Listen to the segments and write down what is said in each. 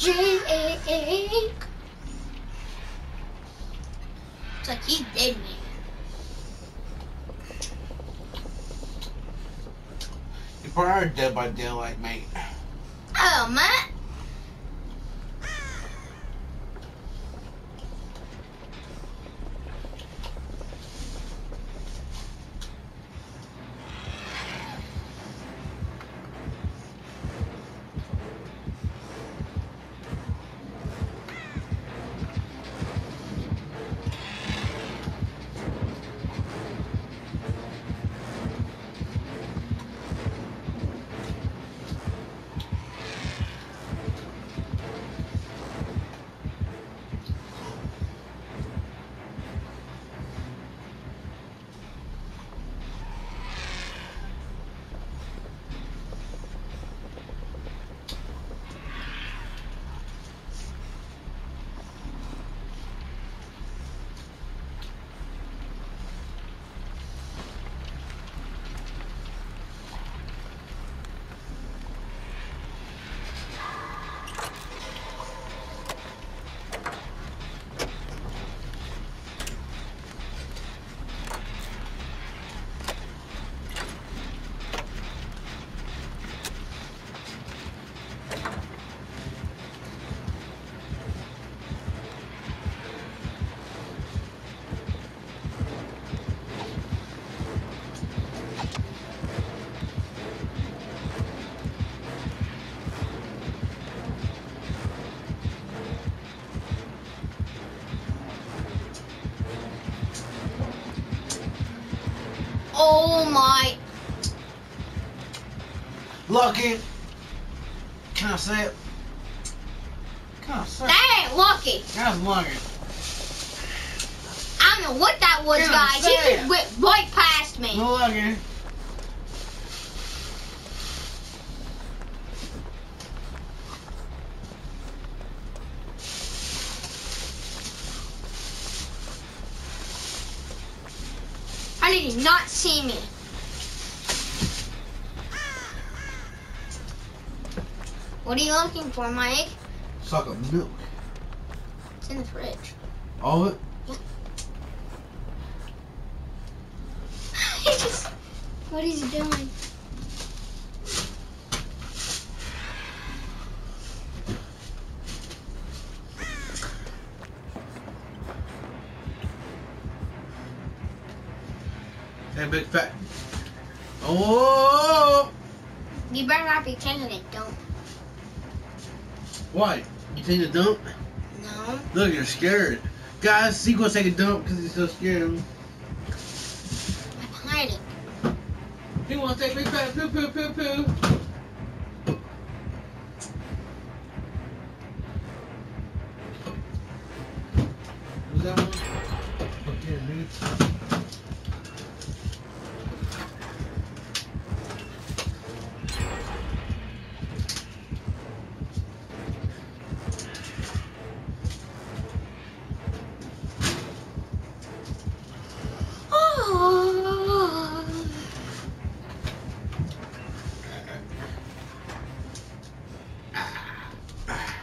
Jake. It's like he's dead, man. You probably are dead by daylight, mate. Oh, man. Oh my. Lucky. Can I say it? Can I say it? That ain't lucky. That's lucky. I don't know what that was, Yeah, guys. He just went right past me. No lucky. Did not see me? What are you looking for, Mike? Suck a milk. It's in the fridge. All of it? just. What is he doing? Hey, big fat. Oh! You better not be taking it. Don't. Why? You take a dump? No. Look, you're scared. Guys, Sequel's take a dump because he's so scared. I'm hiding. He wants to take big fat poo poo poo poo. Was that one? Okay, dude. Oh.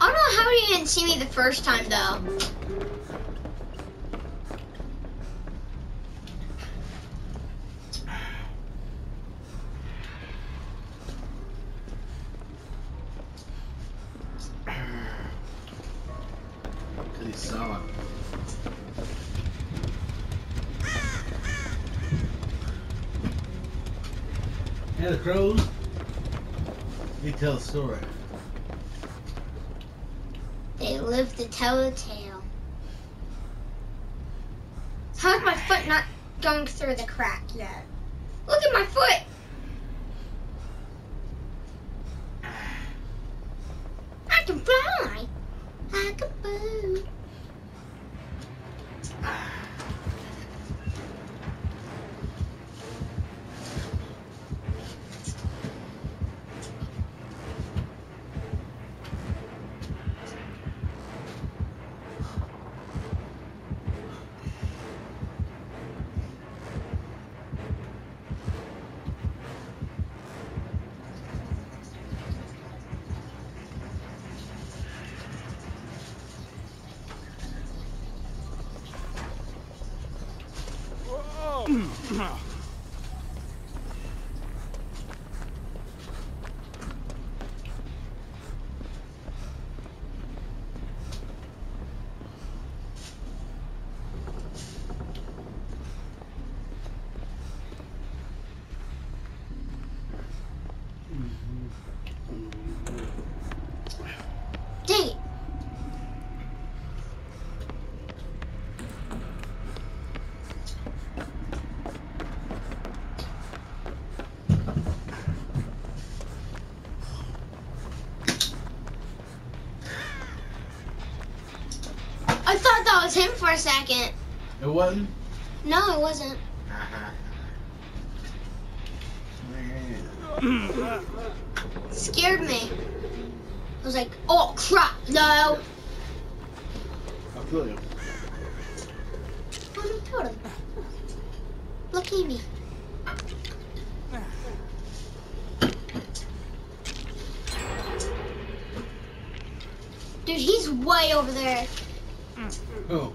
I don't know how you didn't see me the first time though. Cause he saw it. Yeah, the crows. They tell a story. They live to tell a tale. How's my foot not going through the crack yet? Look at my foot. Dang I thought that was him for a second. It wasn't? No, it wasn't. scared me. I was like, oh crap, no. I feel you. No, totem. Look at me. Dude, he's way over there. Who?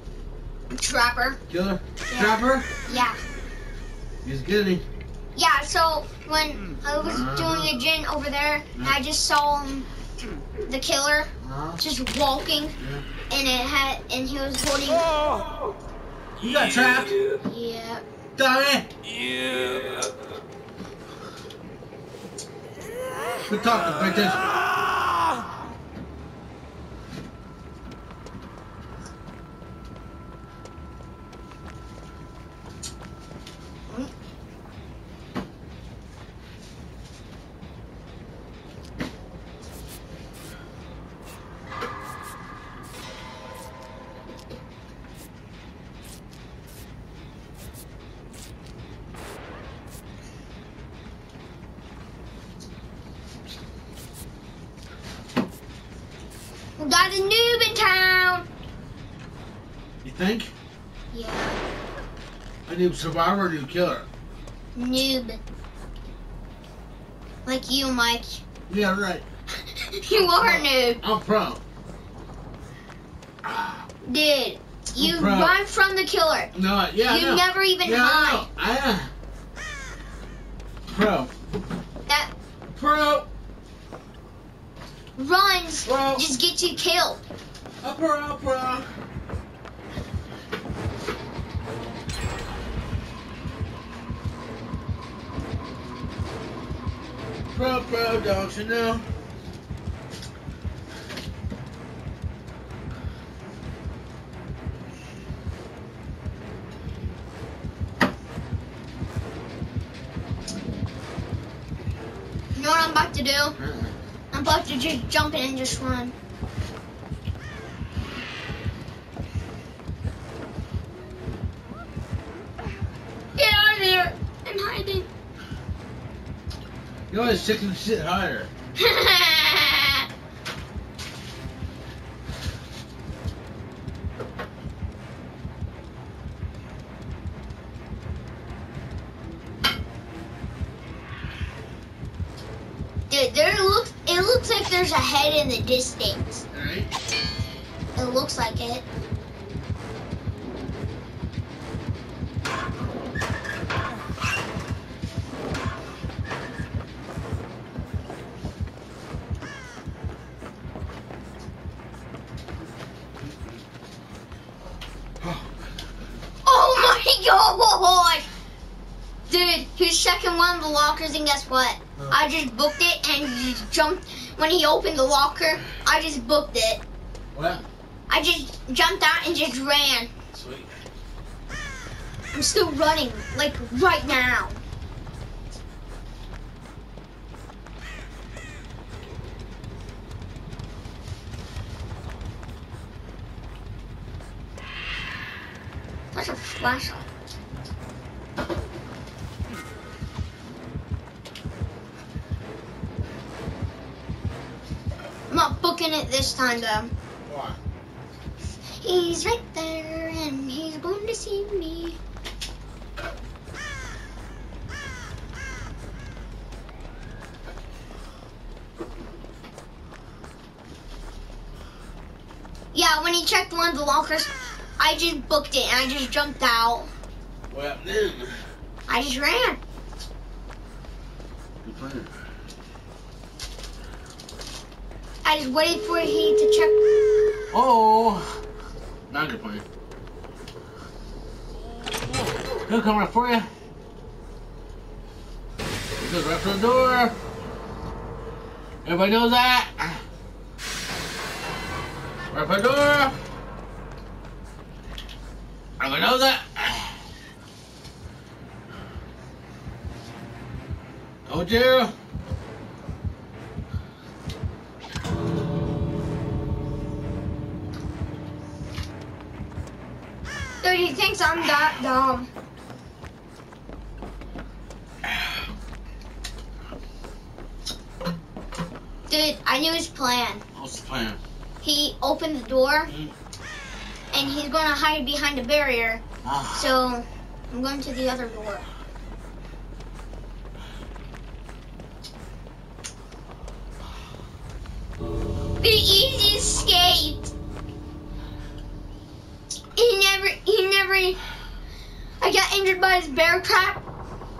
Trapper. Killer? Yeah. Trapper? Yeah. He's getting. Yeah, so when hmm. I was uh-huh. doing a gen over there, I uh-huh. just saw him, the killer, Uh, just walking, yeah. and it had, and he was holding, oh. You got trapped? yeah. Tommy! Good talking, pay attention. We got a noob in town. You think? Yeah, A new survivor or a new killer? noob. Like you, Mike. Yeah, right. you are a noob. I'm pro. Dude, you run from the killer. No, yeah, you know. never even yeah, hide. Know. I am. Pro. That Pro. Runs Pro. just get you killed. Pro, pro. Pro, pro, don't you know? You know what I'm about to do? About to just jump in and just run. Get out of there! I'm hiding. You always some shit higher. there's a head in the distance. Alright? It looks like it. Oh my god! Dude, he was checking one of the lockers and guess what? Huh. I just booked it and just jumped when he opened the locker, I just booked it. What? I just jumped out and just ran. Sweet. I'm still running, like right now. That's a flashlight. Not it this time though. Why? He's right there and he's going to see me. Yeah, when he checked one of the lockers, I just booked it and I just jumped out. What happened then? I just ran. Good plan. I just waited for he to check. Oh! Not a good plan. He'll come right for you. He goes right for the door. Everybody knows that. Right by door. Everybody knows that. Told you. Thinks I'm that dumb. Dude, I knew his plan. What's the plan? He opened the door, Mm. and he's gonna hide behind a barrier. Ah. So I'm going to the other door. The I got injured by his bear trap,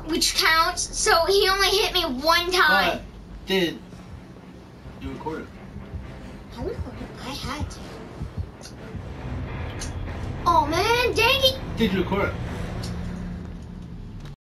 which counts. So he only hit me one time. But did you record it? I recorded. I had to. Oh man, dang it! Did you record it?